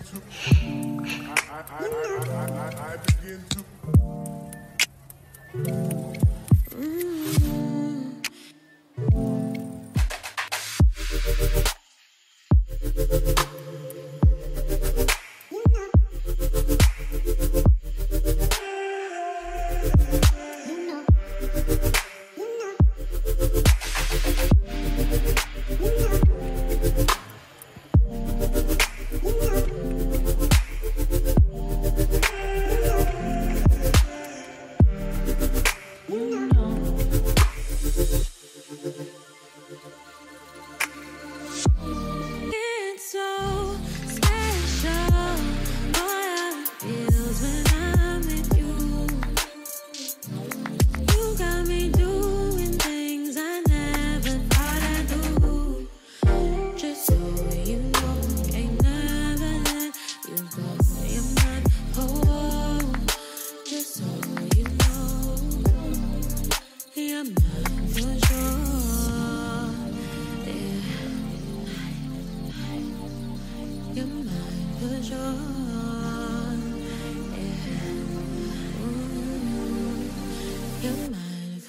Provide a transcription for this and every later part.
i begin to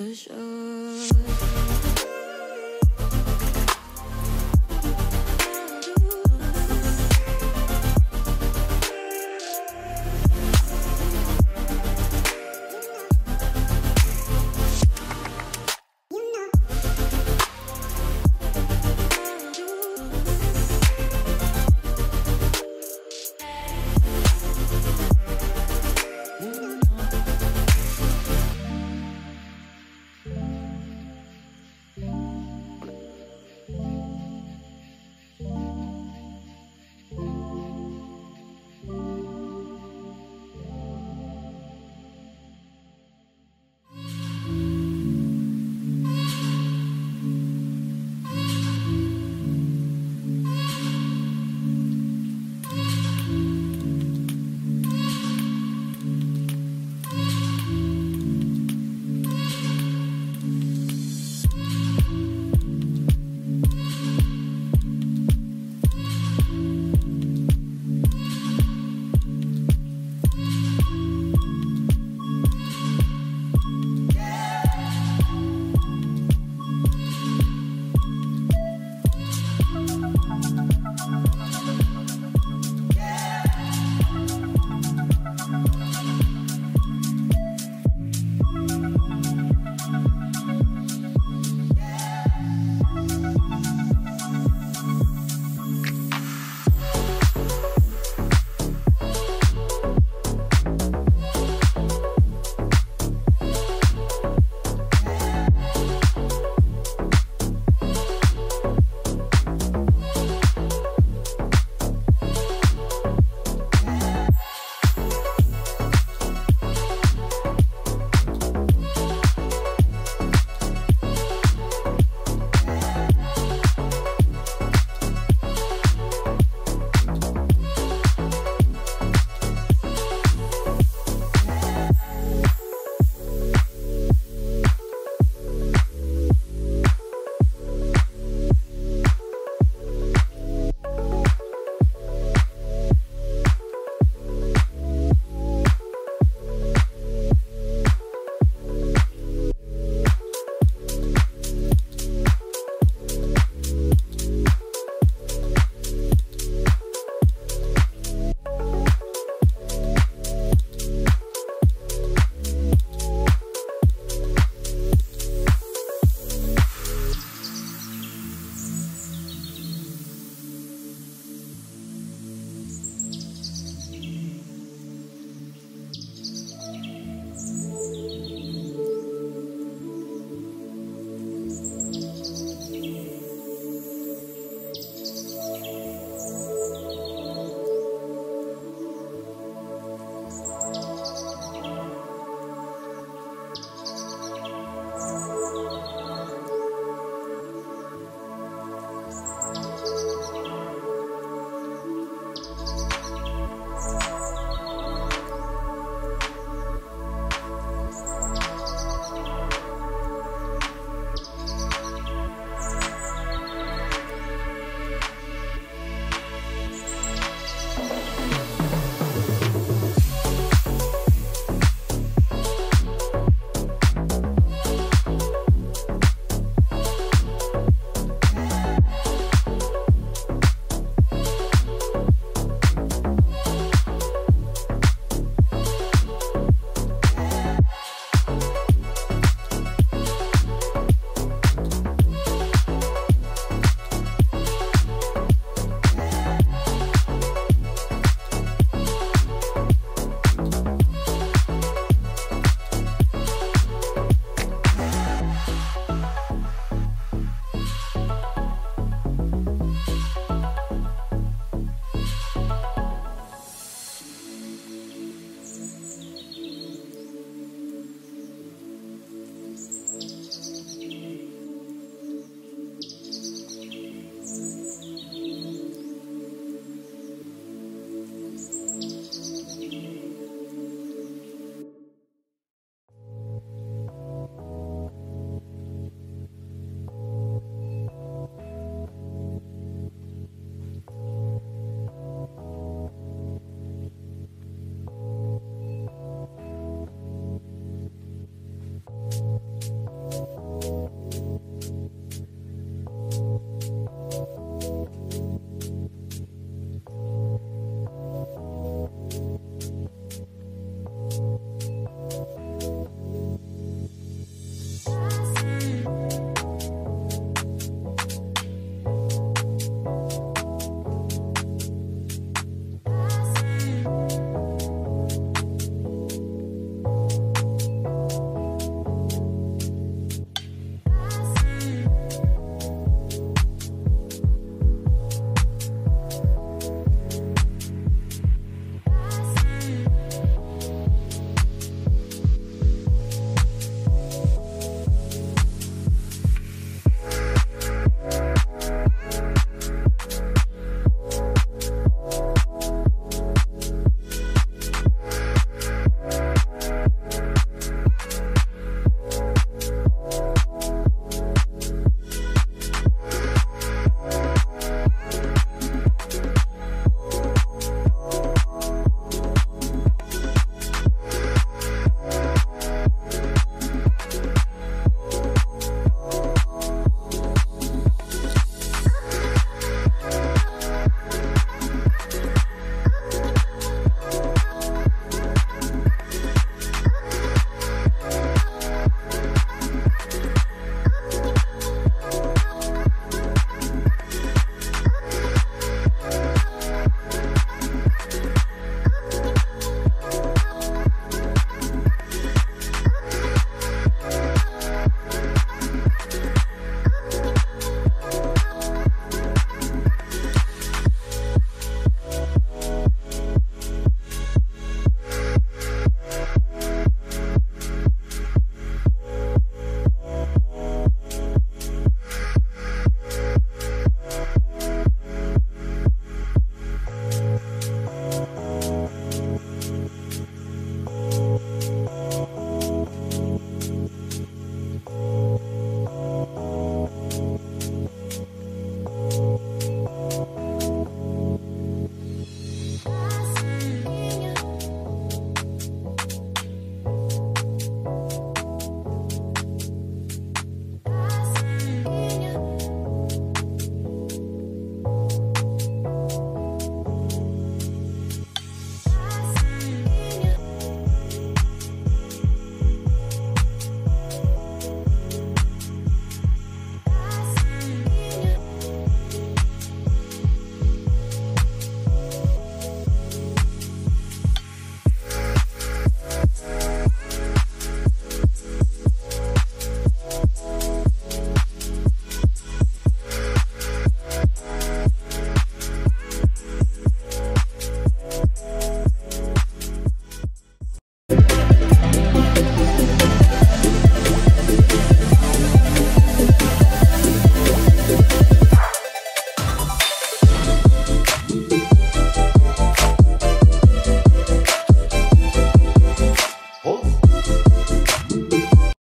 for sure